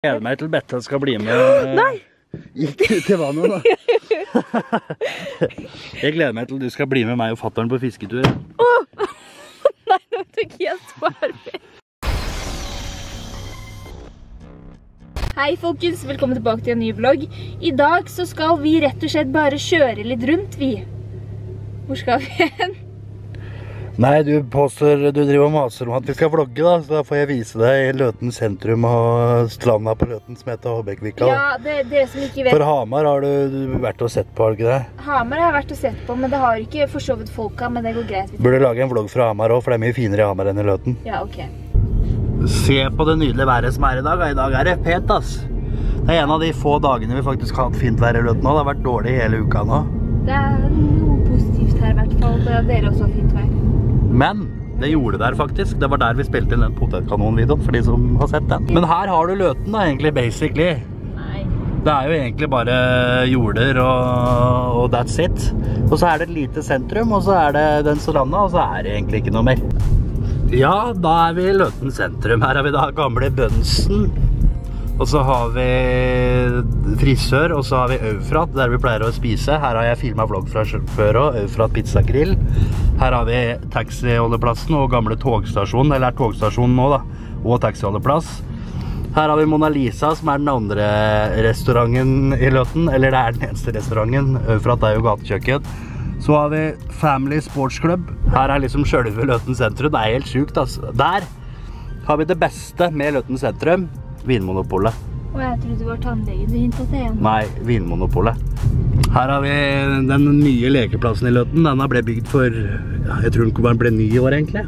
gleder meg til Bette skal bli med. Nei! Ikke til vannet, da. Jeg gleder meg til du skal bli med meg og fatteren på fisketur. Nei, nå tok jeg svar. Hei folkens, velkommen tilbake til en ny vlogg. I dag så skal vi rett og slett bare kjøre litt rundt, vi. Hvor skal vi hen? Nei, du påstår du driver og maser om at vi skal vlogge, da. Så da får jeg vise deg Løten sentrum og stranda på Løten som heter Håbekvika. Ja, det, det som ikke vet. For Hamar har du, du vært og sett på, har du ikke det? Hamar har jeg vært og sett på, men det har ikke for så vidt folka, men det går greit. Burde lage en vlogg fra Hamar òg, for det er mye finere i Hamar enn i Løten. Ja, ok. Se på det nydelige været som er i dag. I dag er det pent, ass. Det er en av de få dagene vi faktisk har hatt fint vær i Løten nå. Det har vært dårlig hele uka nå. Det er noe positivt her i hvert fall. Er dere også har fint vær. Men det gjorde det der faktisk. Det var der vi spilte inn den potetkanonvideoen, for de som har sett den. Men her har du Løten da, egentlig, basically. Nei. Det er jo egentlig bare jorder og, og that's it. Og så er det et lite sentrum, og så er det den stranda, og så er det egentlig ikke noe mer. Ja, da er vi i Løten sentrum. Her har vi da gamle Bønsen. Og så har vi frisør, og så har vi Øvfrat, der vi pleier å spise. Her har jeg filmet vlogg fra før også, Eufrat pizzagrill. Her har vi taxiholdeplassen og gamle togstasjonen, eller er togstasjonen nå da, og taxiholdeplass. Her har vi Mona Lisa, som er den andre restauranten i Løten, eller det er den eneste restauranten. for det er jo gatekjøkken. Så har vi Family Sports Club. Her er liksom selve Løten sentrum. Det er helt sjukt, altså. Der har vi det beste med Løten sentrum. Vinmonopolet. Og jeg trodde det var tannlegen du hintet til igjen. Nei, Vinmonopolet. Her har vi den nye lekeplassen i Løten. Denne ble bygd for, ja, jeg tror den ble ny i år egentlig.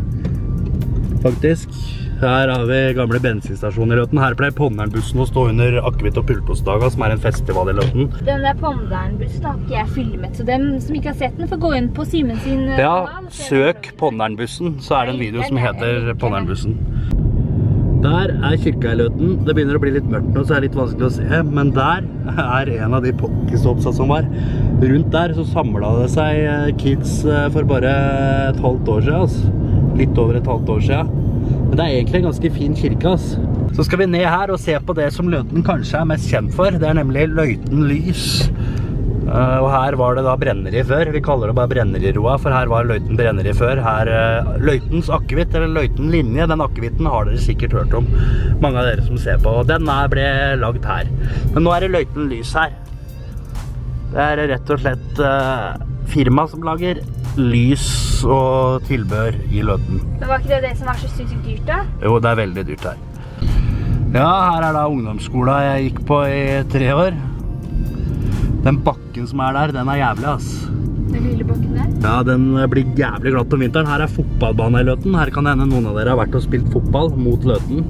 Faktisk. Her har vi gamle bensinstasjoner i Løten. Her pleier Ponnernbussen å stå under Akkvitt og Pultostdaga, som er en festival i Løten. Den der Pondernbussen har ikke jeg filmet, så dem som ikke har sett den får gå inn på Simen sin eh, Ja, søk Ponnernbussen, så er det en video som heter Ponnernbussen. Der er kirka i Løten. Det begynner å bli litt mørkt nå, så det er litt vanskelig å se. Men der er en av de pockestopsa som var. Rundt der så samlet det seg eh, kids eh, for bare et halvt år siden. Altså. Litt over et halvt år siden. Men det er egentlig en ganske fin kirke. Altså. Så skal vi ned her og se på det som Løten kanskje er mest kjent for. Det er nemlig Løiten Lys. Eh, og her var det da brenneri før. Vi kaller det bare brenneriroa, for her var Løiten brenneri før. Her, løytens Løitens akevitt, eller Løiten linje, den akevitten har dere sikkert hørt om. Mange av dere som ser på. Og den ble lagd her. Men nå er det Løiten Lys her. Det er rett og slett uh, firma som lager lys og tilbør i løyten. Men var ikke det det som var så sykt dyrt da? Jo, det er veldig dyrt her. Ja, her er da ungdomsskolen jeg gikk på i tre år. Den bakken som er der, den er jævlig, ass. Den lille bakken der? Ja, den blir jævlig glatt om vinteren. Her er fotballbanen i Løten. Her kan det hende noen av dere har vært og spilt fotball mot Løten.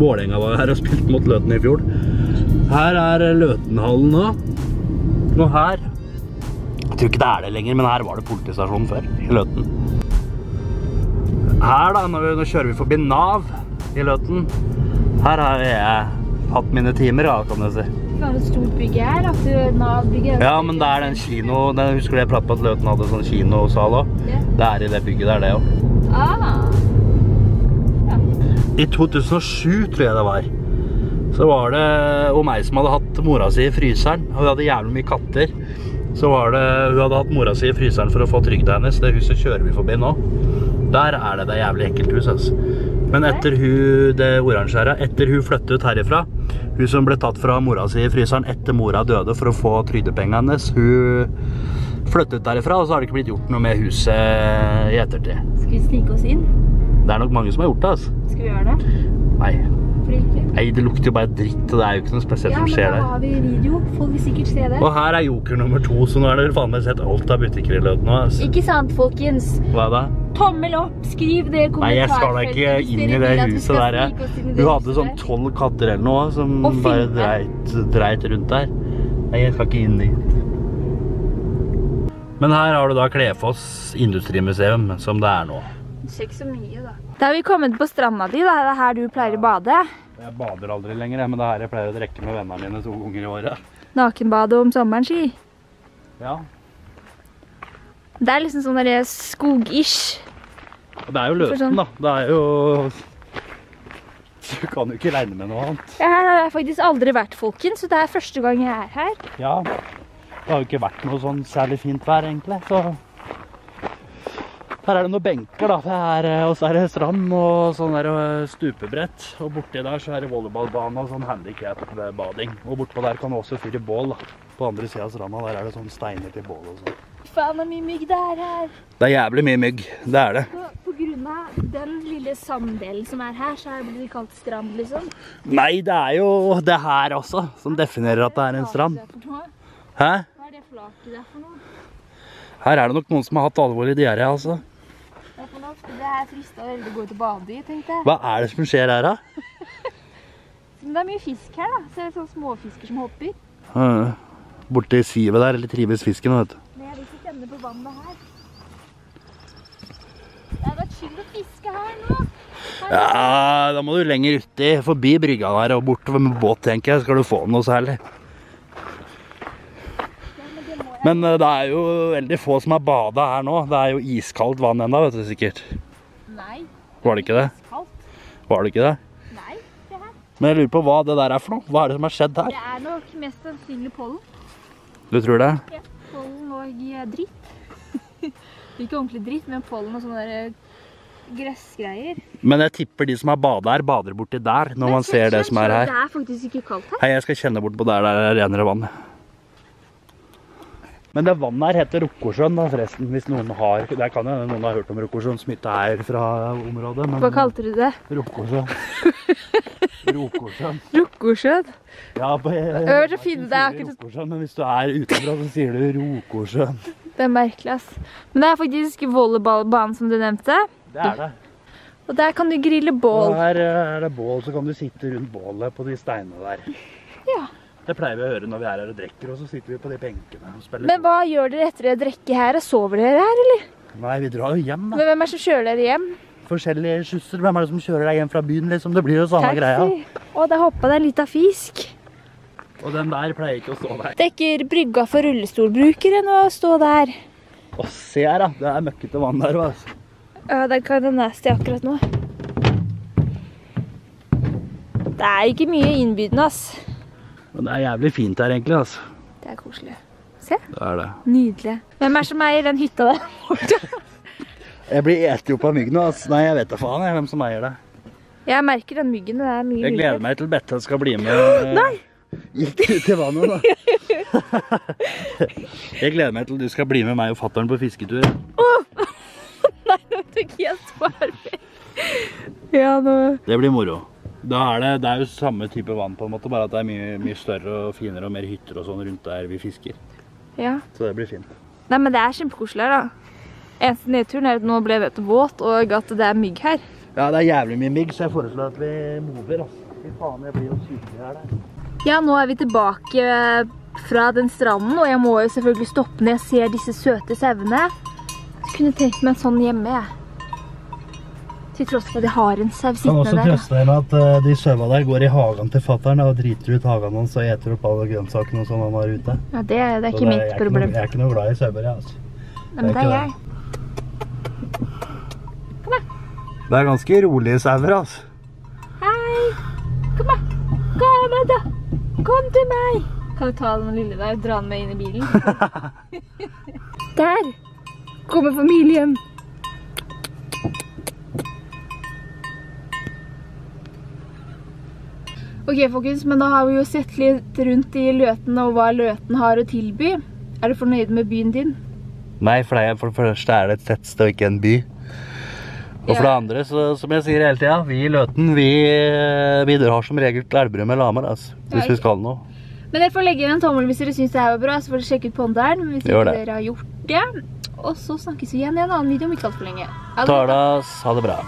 Vålerenga var her og spilt mot Løten i fjor. Her er Løtenhallen nå. Og her Jeg tror ikke det er det lenger, men her var det politistasjonen før, i Løten. Her, da, nå, nå kjører vi forbi Nav i Løten. Her har jeg hatt mine timer, ja, kan du si. Et stort bygg her, at Nav-bygget. Ja, men det er den kino den, Husker du jeg pratet på at Løten hadde sånn kinosal også? Ja. Det er i det bygget der, det også. Ah. I 2007, tror jeg det var, så var det og meg som hadde hatt mora si i fryseren. Og hun hadde jævlig mye katter. Så var det, hun hadde hatt mora si i fryseren for å få trygda hennes. Det huset kjører vi forbi nå. Der er det det jævlig ekkelt hus, altså. Men etter hun, det oransje her, etter hun flyttet ut herifra, hun som ble tatt fra mora si i fryseren etter mora døde for å få trygdepengene hennes, hun flyttet derifra, og så har det ikke blitt gjort noe med huset i ettertid. Skal vi snike oss inn? Det er nok mange som har gjort det, altså. Skal vi gjøre det? Nei. Nei, det lukter jo bare dritt, og det er jo ikke noe spesielt Ja, som men skjer da der. har vi video. Folk vil sikkert se det. Og her er joker nummer to, så nå har dere faen meg sett alt av butikker i Løten nå. Altså. Ikke sant, folkens? Hva da? Tommel opp, skriv det i Nei, jeg skal da ikke inn i det huset der. jeg. det Hun hadde sånn tolv katter eller noe som bare dreit, dreit rundt der. Nei, jeg skal ikke inn dit. Men her har du da Klefoss industrimuseum, som det er nå. Ser ikke så mye, da. Da har vi kommet på stranda di, da. Det er her du pleier å bade. Jeg bader aldri lenger, men det er her jeg pleier å drikke med vennene mine to ganger i året. Nakenbade om sommeren, si. Ja, Det er liksom sånn der skog-ish. Det er jo Løten sånn? da. Det er jo Du kan jo ikke regne med noe annet. Her har jeg faktisk aldri vært, folkens, så det er første gang jeg er her. Ja, det har jo ikke vært noe sånn særlig fint vær, egentlig. Så her er det noen benker, da. Det er, eh, og så er det strand og sånn der eh, stupebrett. Og borti der så er det volleyballbane og sånn handikap-bading. Og bortpå der kan du også fyre bål, da. På andre sida av stranda der er det sånn steiner til bål og sånn. Faen så mye mygg det er her. Det er jævlig mye mygg. Det er det. Av den lille sanddelen som er her, så blir det kalt strand, liksom. Nei, det er jo det her også som definerer at det er en strand. Hæ? Hva er det flaket der for noe? Her er det nok noen som har hatt alvorlig diaré, altså. Det er frista veldig å gå ut og bade i, tenkte jeg. Hva er det som skjer her, da? Men det er mye fisk her, da. Så er som småfisker som hopper. Borti sivet der, eller trives fisken, vet du. Men jeg vil ikke kjenne på vannet her. Hadde å fiske her nå. Her Ja, da må du lenger uti, forbi brygga der og bortover med båt, tenker jeg, skal du få noe særlig. Men det eh, det er jo veldig få som har bada her nå. Det er jo iskaldt vann ennå, vet du sikkert. Nei. Var det ikke det? Iskaldt. Var det ikke det? Nei, det her. Men jeg lurer på hva det der er for noe. Hva er det som har skjedd her? Det er nok mest sannsynlig pollen. Du tror det? Ja. Pollen og dritt. ikke ordentlig dritt, men pollen og sånne der eh, gressgreier. Men jeg tipper de som har bada her, bader borti der, når man ser det som er her. Det er faktisk ikke kaldt her. Hei, jeg skal kjenne bort på der det er renere vann. Men det vannet her heter Rokkosjøen, da, forresten. Hvis noen har Det kan jo noen har hørt om Rokkosjøen, som ikke er fra området. Men Hva kalte du det? Rokkosjøen. Rokkosjøen. Rokkosjøen. Ja, på, Øvre finne, det er akkurat- Rokkosjøen, men hvis du er utenfra, så sier du Rokkosjøen. Det er merkelig, ass. Men det er faktisk volleyballbanen som du nevnte. Det er det. Og der kan du grille Og bål. her eh, er det bål, så kan du sitte rundt bålet på de steinene der. Ja. Det pleier vi å høre når vi er her og drikker, og så sitter vi på de benkene og spiller. Men hva gjør dere etter å drikker her? Sover dere her, eller? Nei, vi drar jo hjem, da. Men hvem er det som kjører dere hjem? Forskjellige skjusser. Hvem er det som kjører deg hjem fra byen, liksom? Det blir jo samme greia. Å, der hoppa det en lita fisk. Og den der pleier ikke å stå der. Dekker brygga for rullestolbrukere nå å stå der. Å, se her, da. Det er møkkete vann der òg, altså. Ja, den kan være nasty akkurat nå. Det er ikke mye innbydende, ass. Men det er jævlig fint her, egentlig, altså. Det er koselig. Se, Det er det. nydelig. Hvem er det som eier den hytta der borte? Jeg blir etig opp av mygg nå, altså. Nei, jeg vet da faen jeg, hvem som eier det. Jeg merker den myggen. Det er mye Jeg gleder meg til Bette skal bli med. Nei! Gikk ut i vannet, da. Jeg gleder meg til du skal bli med meg og fatteren på fisketur. Nei, tok jeg svaret. Ja, nå... Det blir moro. Da er det, det er jo samme type vann, på en måte, bare at det er mye, mye større og finere og mer hytter og sånn rundt der vi fisker. Ja. Så det blir fint. Nei, men det er kjempekoselig her, da. Eneste nedturen er at nå ble dette våt, og at det er mygg her. Ja, det er jævlig mye mygg, så jeg foreslår at vi mover. Altså. Fy faen, jeg blir jo sykelig her. Der. Ja, nå er vi tilbake fra den stranden, og jeg må jo selvfølgelig stoppe når jeg ser disse søte sauene. Jeg kunne tenkt meg en sånn hjemme, jeg. Til tross for at de har en sau sittende der. der. også trøste deg med at eh, de søva der går i hagen til fatteren og driter ut hagen hans og eter opp alle grønnsakene som han har ute. Ja, det, det er ikke mitt problem. noe, jeg er ikke noe glad i sauer, jeg. Altså. Nei, men det er jeg. Det er ganske rolige sauer, altså. Hei! Kom her! Kom her, da! Kom til meg! Kan du ta den lille der og dra den med inn i bilen? der! Kommer familien. Ok, folkens, men da har vi jo sett litt rundt i Løten og hva Løten har å tilby. Er du fornøyd med byen din? Nei, for, det, for det første er det et tettsted og ikke en by. Og for det andre, så, som jeg sier hele tida, vi i Løten vi, videre har som regel til Elverum eller lamer, altså, hvis Ja, vi skal noe. Men dere får legge inn en tommel hvis dere syns det her var bra, så får dere sjekke ut Ponderen hvis ikke dere har gjort det. Og så snakkes vi igjen i en annen video om ikke altfor lenge. Ha det bra.